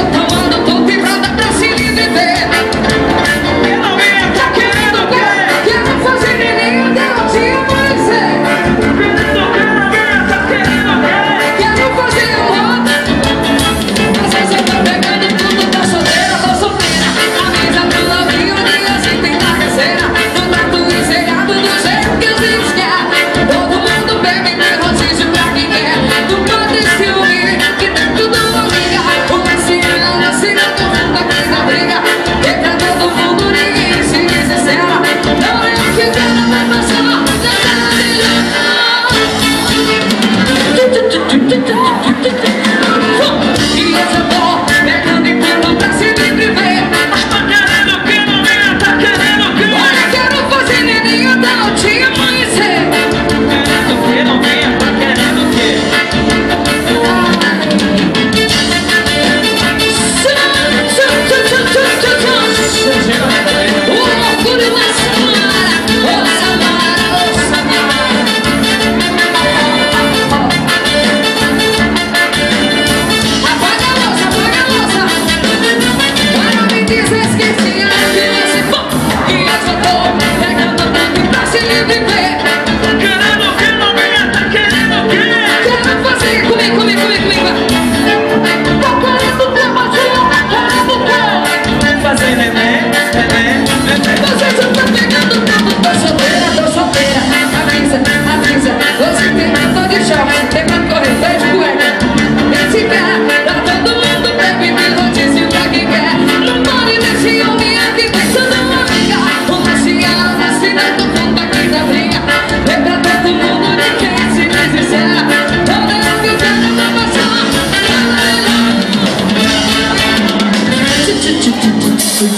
따뜻한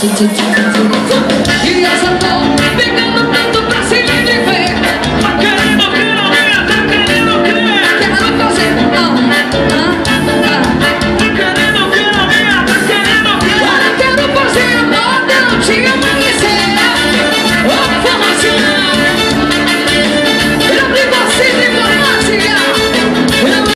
E essa dor pegando